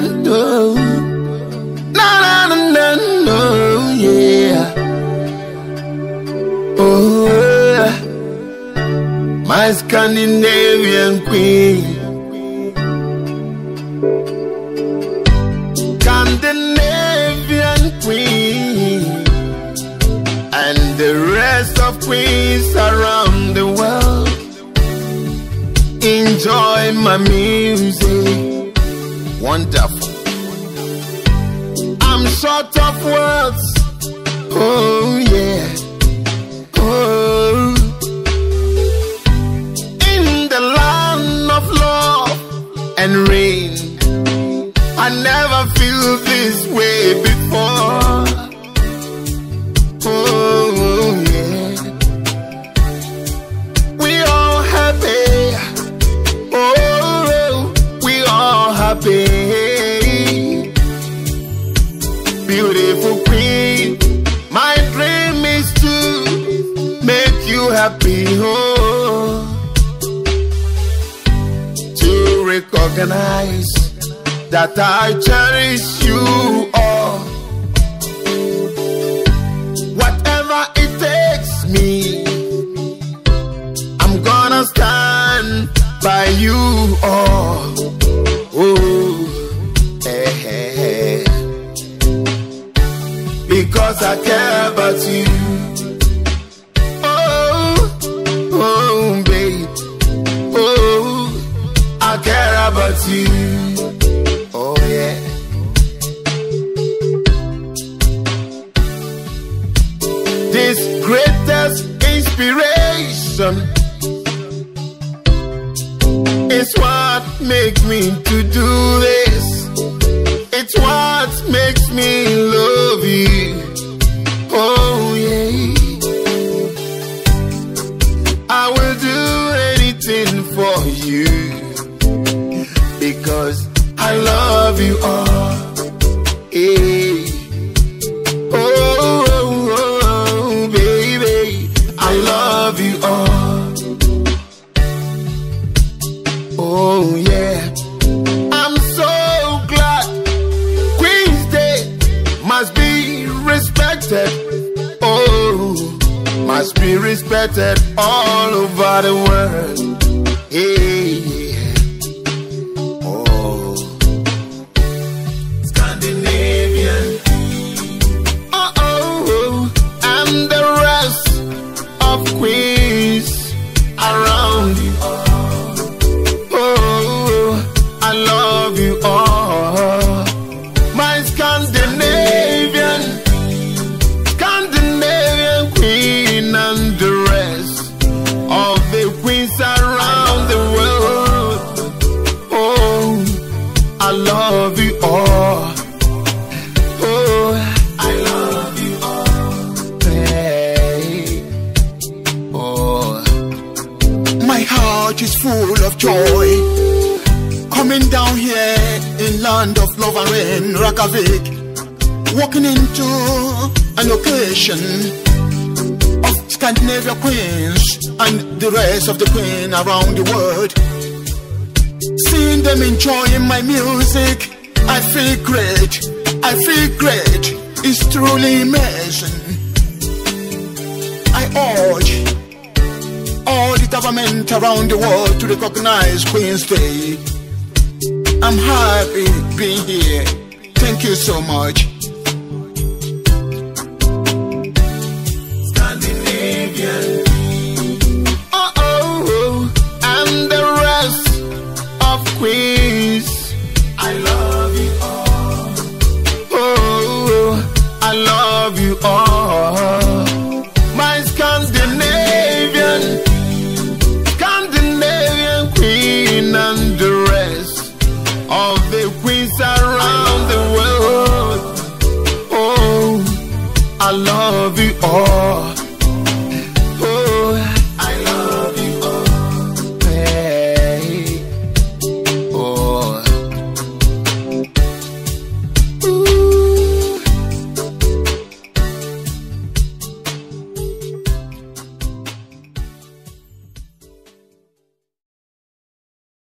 No. Na na na na no. Yeah. Oh, my Scandinavian queen. Scandinavian queen. And the rest of queens around the world enjoy my music. Wonderful. I'm short of words. Oh, yeah. Oh. In the land of love and rain, I never feel this way before. Beautiful queen, my dream is to make you happy. Oh, to recognize that I cherish you all. I care about you. Oh, oh, babe. Oh, I care about you. Oh, yeah. This greatest inspiration is what makes me to do this. It's what makes me love you. Do anything for you because I love you all. Hey. Oh, oh, oh, baby, I love you all. Oh yeah, I'm so glad Queen's Day must be respected. Oh, must be respected all over the world. Full of joy. Coming down here in land of love and rain, Reykjavik. Walking into an occasion of Scandinavia queens and the rest of the queen around the world. Seeing them enjoying my music, I feel great. I feel great. It's truly amazing. I urge government around the world to recognize Queen's Day. I'm happy being here. Thank you so much. Scandinavian. Oh, oh. and the rest of Queens. I love you all. Oh, oh, I love you all.